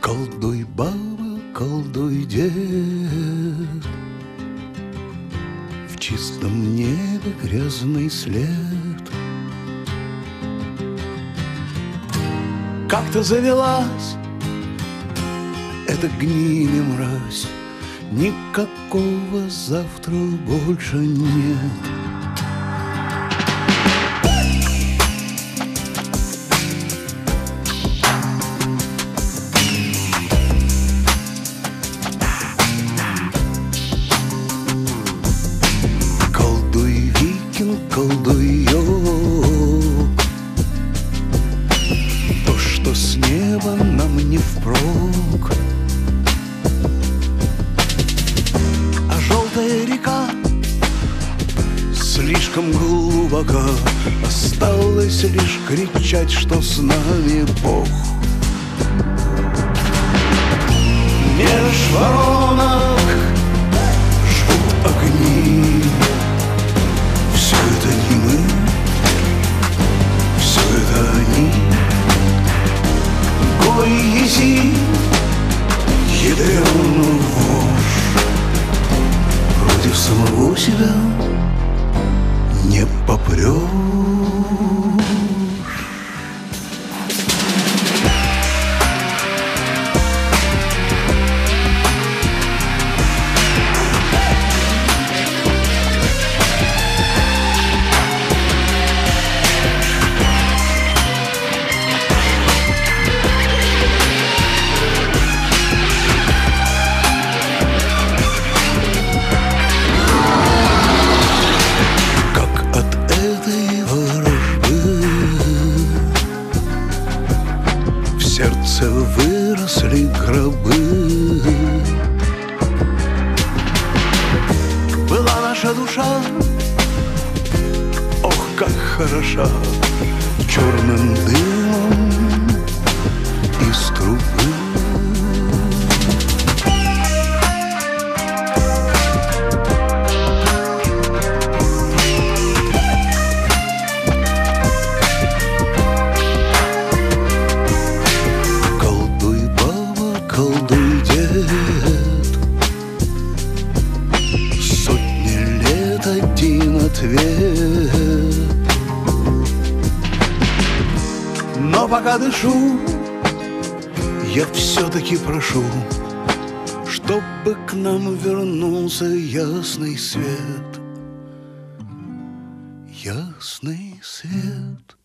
Колдуй, баба, колдуй, дед. В чистом небе грязный след. Как-то завелась эта гнили мразь. Никакого завтра больше нет с неба нам не впрок. А желтая река слишком глубоко Осталось лишь кричать, что с нами Бог поэзии ядреную вошь Против самого себя не попрешь сердце выросли гробы. Была наша душа, ох, как хороша Черным дымом ответ. Но пока дышу, я все-таки прошу Чтобы к нам вернулся ясный свет. Ясный свет